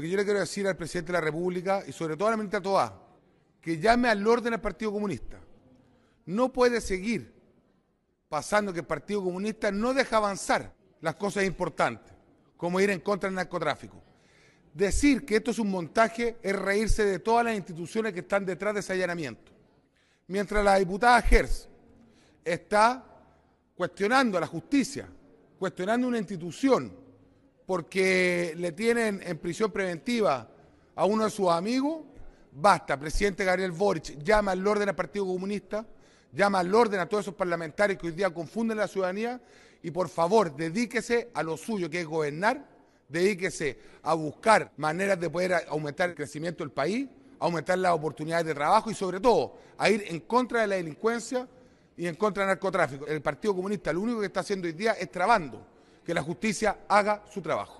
Lo que yo le quiero decir al presidente de la República y sobre todo a la ministra Toá, que llame al orden al Partido Comunista. No puede seguir pasando que el Partido Comunista no deja avanzar las cosas importantes, como ir en contra del narcotráfico. Decir que esto es un montaje es reírse de todas las instituciones que están detrás de ese allanamiento. Mientras la diputada Gers está cuestionando a la justicia, cuestionando una institución, porque le tienen en prisión preventiva a uno de sus amigos, basta, presidente Gabriel Boric, llama al orden al Partido Comunista, llama al orden a todos esos parlamentarios que hoy día confunden la ciudadanía y por favor dedíquese a lo suyo, que es gobernar, dedíquese a buscar maneras de poder aumentar el crecimiento del país, aumentar las oportunidades de trabajo y sobre todo a ir en contra de la delincuencia y en contra del narcotráfico. El Partido Comunista lo único que está haciendo hoy día es trabando que la justicia haga su trabajo.